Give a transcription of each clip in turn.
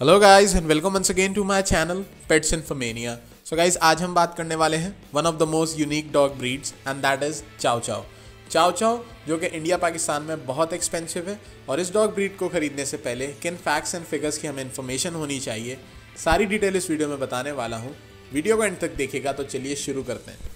Hello guys and welcome once again to my channel Pets Informania so guys आज हम बात करने वाले हैं one of the most unique dog breeds and that is chow chow chow chow जो कि India Pakistan में बहुत एक्सपेंसिव है और इस डॉग ब्रीड को खरीदने से पहले किन फैक्ट्स एंड फिगर्स की हमें इन्फॉर्मेशन होनी चाहिए, सारी डिटेल इस वीडियो में बताने वाला हूँ। वीडियो को एंड तक देखेगा तो चलिए शुरू करते हैं।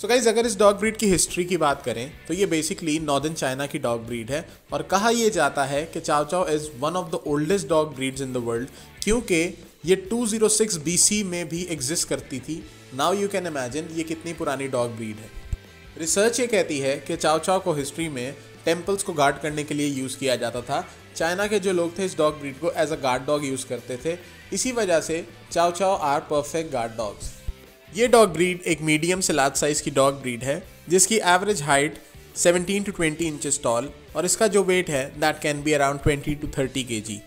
सो so गाइज़ अगर इस डॉग ब्रीड की हिस्ट्री की बात करें तो ये बेसिकली नॉर्दर्न चाइना की डॉग ब्रीड है। और कहा यह जाता है कि chow chow is one of the oldest dog breeds in the world क्योंकि ये 206 BC में भी एग्जिस्ट करती थी। नाउ यू कैन इमेजिन ये कितनी पुरानी डॉग ब्रीड है। रिसर्च ये कहती है कि चाओ को हिस्ट्री में टेम्पल्स को गार्ड करने के लिए यूज़ किया जाता था। चाइना के जो लोग थे इस डॉग ब्रीड को as a guard dog use करते थे। इसी वजह से chow are perfect guard dogs ये डॉग ब्रीड एक मीडियम से लार्ज साइज़ की डॉग ब्रीड है, जिसकी average height 17 to 20 inches tall और इसका जो वेट है that can be around 20 to 30 K G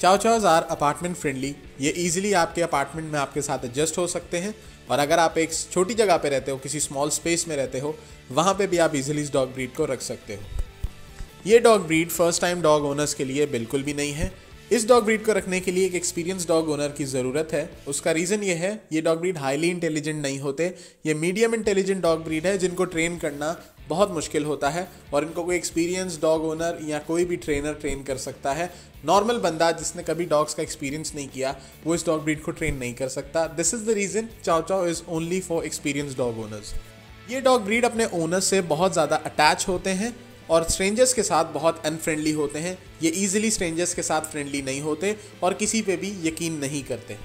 chow chows are apartment friendly ये इजीली आपके अपार्टमेंट में आपके साथ एडजस्ट हो सकते हैं और अगर आप एक छोटी जगह पे रहते हो, किसी स्मॉल स्पेस में रहते हो, वहाँ पे भी आप इजीली इस डॉग ब्रीड को रख सकते हो। ये dog breed first time dog owners के लिए बिल्कुल भी नहीं है। इस डॉग ब्रीड को रखने के लिए एक एक्सपीरियंस डॉग ओनर की ज़रूरत है। उसका रीज़न ये है, ये डॉग ब्रीड हाईली इंटेलिजेंट नहीं होते। ये मीडियम इंटेलिजेंट डॉग ब्रीड है जिनको ट्रेन करना बहुत मुश्किल होता है और इनको कोई एक्सपीरियंस डॉग ओनर या कोई भी ट्रेनर ट्रेन कर सकता है। नॉर्मल बंदा जिसने कभी डॉग्स का एक्सपीरियंस नहीं किया, वो इस डॉग ब्रीड को ट्रेन नहीं कर सकता। This is the reason chow chow is only for experience dog owners ये डॉग ब्रीड अपने ओनर से बहुत ज़्यादा अटैच होते हैं और स्ट्रेंजर्स के साथ बहुत अनफ्रेंडली होते हैं। ये ईजिली स्ट्रेंजर्स के साथ फ्रेंडली नहीं होते और किसी पे भी यकीन नहीं करते।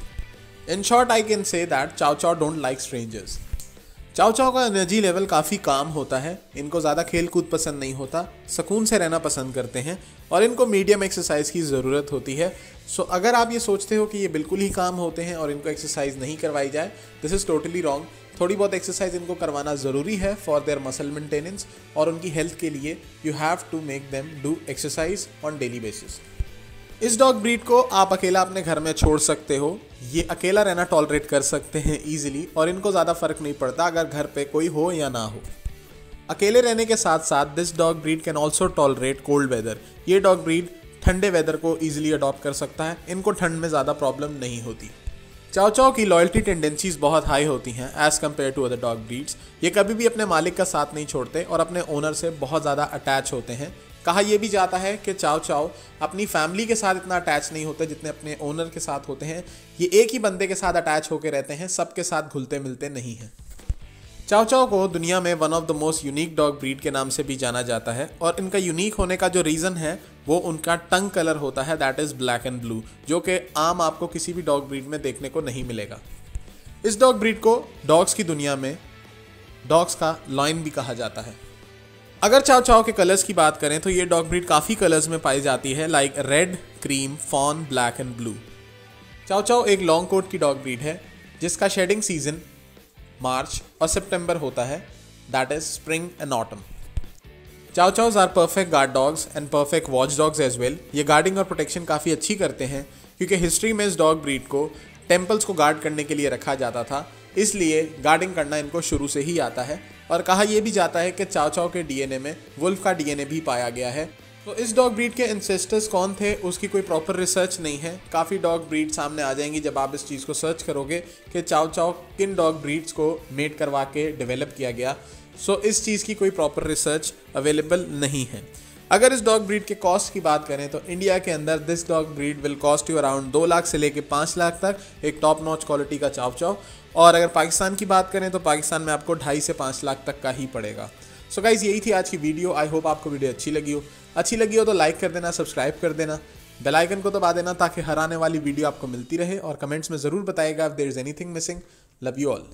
In short I can say that chow chow don't like strangers chow का एनर्जी लेवल काफ़ी काम होता है। इनको ज़्यादा खेल कूद पसंद नहीं होता। सुकून से रहना पसंद करते हैं और इनको मीडियम एक्सरसाइज की ज़रूरत होती है। सो so, अगर आप ये सोचते हो कि ये बिल्कुल ही काम होते हैं और इनको एक्सरसाइज नहीं करवाई जाए दिस इज़ टोटली रॉन्ग थोड़ी बहुत एक्सरसाइज इनको करवाना ज़रूरी है फॉर देयर मसल मेंटेनेंस और उनकी हेल्थ के लिए you have to make them do exercise on daily basis इस डॉग ब्रीड को आप अकेला अपने घर में छोड़ सकते हो। ये अकेला रहना टॉलरेट कर सकते हैं ईजिली और इनको ज़्यादा फ़र्क नहीं पड़ता अगर घर पे कोई हो या ना हो। अकेले रहने के साथ साथ this dog breed can also tolerate cold weather ये डॉग ब्रीड ठंडे वेदर को ईजिली अडॉप्ट कर सकता है। इनको ठंड में ज़्यादा प्रॉब्लम नहीं होती। चाओ चाओ की लॉयल्टी टेंडेंसीज बहुत हाई होती हैं as compare to other dog breeds ये कभी भी अपने मालिक का साथ नहीं छोड़ते और अपने ओनर से बहुत ज़्यादा अटैच होते हैं। कहा यह भी जाता है कि चाओ चाओ अपनी फैमिली के साथ इतना अटैच नहीं होते जितने अपने ओनर के साथ होते हैं। ये एक ही बंदे के साथ अटैच होकर रहते हैं, सबके साथ घुलते मिलते नहीं हैं। चाओ को दुनिया में one of the most unique dog breed के नाम से भी जाना जाता है और इनका यूनिक होने का जो रीज़न है, वो उनका टंग कलर होता है that is black and blue जो कि आम आपको किसी भी डॉग ब्रीड में देखने को नहीं मिलेगा। इस डॉग ब्रीड को डॉग्स की दुनिया में डॉग्स का लॉइन भी कहा जाता है। अगर चाव चाव के कलर्स की बात करें तो ये डॉग ब्रीड काफ़ी कलर्स में पाई जाती है like red cream fawn black and blue chow chow एक लॉन्ग कोट की डॉग ब्रीड है, जिसका शेडिंग सीज़न मार्च और सितंबर होता है। That is spring and autumn chow chows are perfect guard dogs and perfect watch dogs as well ये गार्डिंग और प्रोटेक्शन काफ़ी अच्छी करते हैं, क्योंकि हिस्ट्री में इस डॉग ब्रीड को टेम्पल्स को गार्ड करने के लिए रखा जाता था। इसलिए गार्डिंग करना इनको शुरू से ही आता है। और कहा यह भी जाता है कि चाओ चाओ के डीएनए में वुल्फ का डीएनए भी पाया गया है। तो इस डॉग ब्रीड के इंसेस्टर्स कौन थे? उसकी कोई प्रॉपर रिसर्च नहीं है। काफ़ी डॉग ब्रीड सामने आ जाएँगी जब आप इस चीज़ को सर्च करोगे कि चाओ चाओ किन डॉग ब्रीड्स को मेट करवा के डेवलप किया गया। सो so, इस चीज़ की कोई प्रॉपर रिसर्च अवेलेबल नहीं है। अगर इस डॉग ब्रीड के कॉस्ट की बात करें तो इंडिया के अंदर this dog breed will cost you around दो लाख से लेके पाँच लाख तक एक टॉप नॉच क्वालिटी का चाव चाव और अगर पाकिस्तान की बात करें तो पाकिस्तान में आपको ढाई से पाँच लाख तक का ही पड़ेगा। सो गाइज़ यही थी आज की वीडियो आई होप आपको वीडियो अच्छी लगी हो. अच्छी लगी हो तो लाइक कर देना सब्सक्राइब कर देना. बेल आइकन को दबा देना ताकि हर आने वाली वीडियो आपको मिलती रहे और कमेंट्स में ज़रूर बताएगा if there is anything missing love you all